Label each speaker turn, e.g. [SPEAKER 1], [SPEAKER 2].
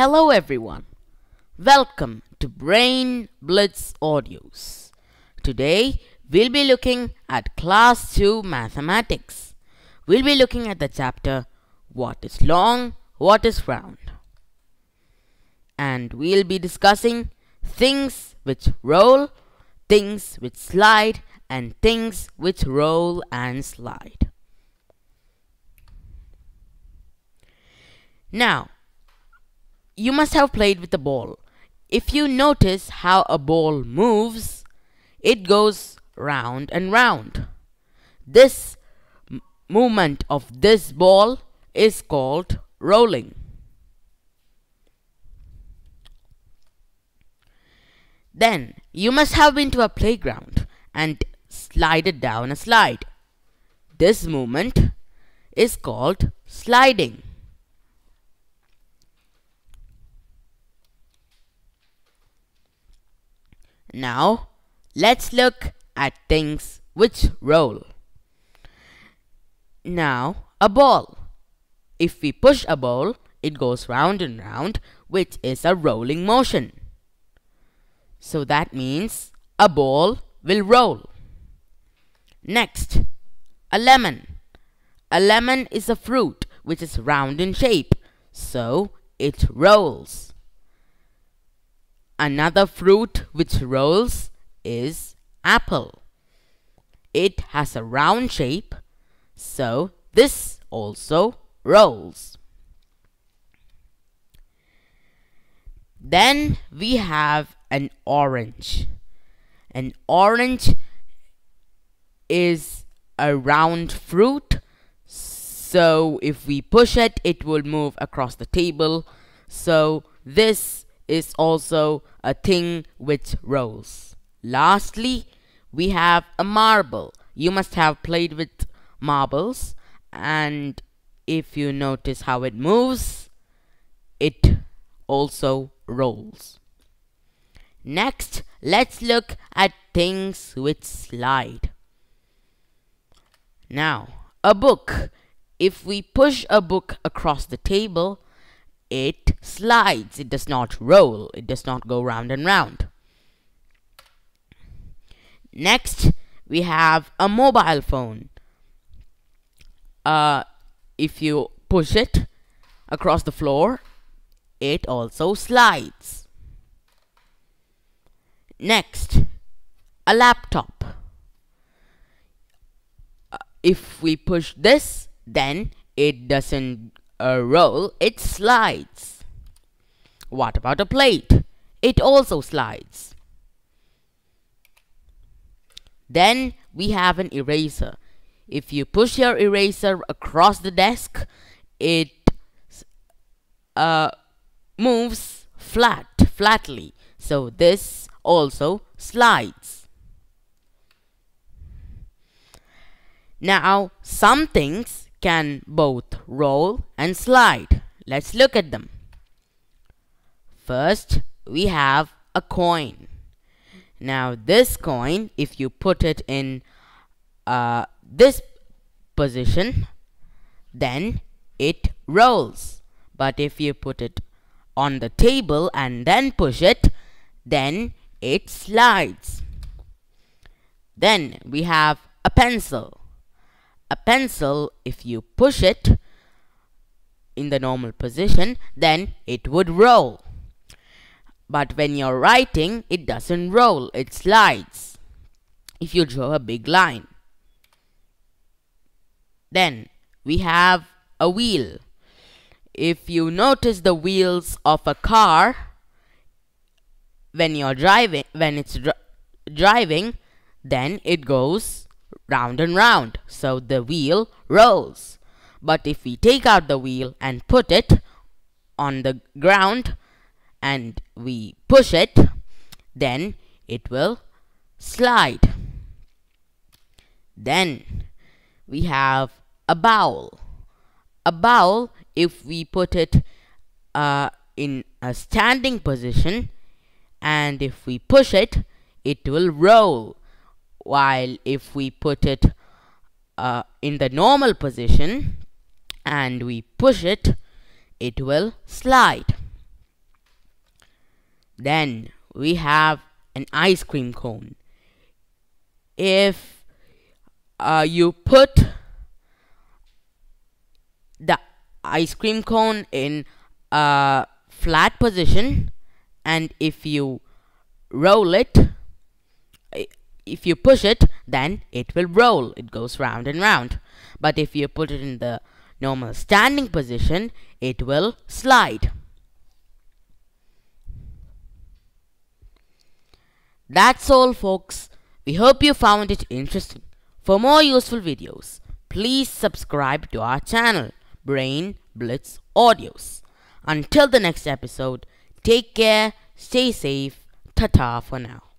[SPEAKER 1] Hello everyone. Welcome to Brain Blitz Audios. Today we'll be looking at class 2 mathematics. We'll be looking at the chapter what is long, what is round. And we'll be discussing things which roll, things which slide and things which roll and slide. Now, you must have played with a ball. If you notice how a ball moves, it goes round and round. This movement of this ball is called rolling. Then you must have been to a playground and slided down a slide. This movement is called sliding. Now, let's look at things which roll. Now, a ball. If we push a ball, it goes round and round, which is a rolling motion. So that means a ball will roll. Next, a lemon. A lemon is a fruit which is round in shape, so it rolls. Another fruit which rolls is apple. It has a round shape, so this also rolls. Then we have an orange. An orange is a round fruit, so if we push it, it will move across the table. So this is also a thing which rolls. Lastly, we have a marble. You must have played with marbles and if you notice how it moves, it also rolls. Next, let's look at things which slide. Now, a book. If we push a book across the table, it slides. It does not roll. It does not go round and round. Next, we have a mobile phone. Uh, if you push it across the floor, it also slides. Next, a laptop. Uh, if we push this, then it doesn't a roll, it slides. What about a plate? It also slides. Then we have an eraser. If you push your eraser across the desk, it uh, moves flat, flatly. So this also slides. Now, some things can both roll and slide. Let's look at them. First, we have a coin. Now, this coin, if you put it in uh, this position, then it rolls. But if you put it on the table and then push it, then it slides. Then we have a pencil a pencil, if you push it in the normal position, then it would roll. But when you're writing, it doesn't roll, it slides. If you draw a big line. Then we have a wheel. If you notice the wheels of a car, when you're driving, when it's dri driving, then it goes round and round, so the wheel rolls. But if we take out the wheel and put it on the ground and we push it, then it will slide. Then we have a bowl. A bowl, if we put it uh, in a standing position and if we push it, it will roll while if we put it uh, in the normal position and we push it it will slide then we have an ice cream cone. If uh, you put the ice cream cone in a flat position and if you roll it if you push it then it will roll. It goes round and round. But if you put it in the normal standing position it will slide that's all folks. We hope you found it interesting. For more useful videos please subscribe to our channel brain blitz audios. Until the next episode take care stay safe ta-ta for now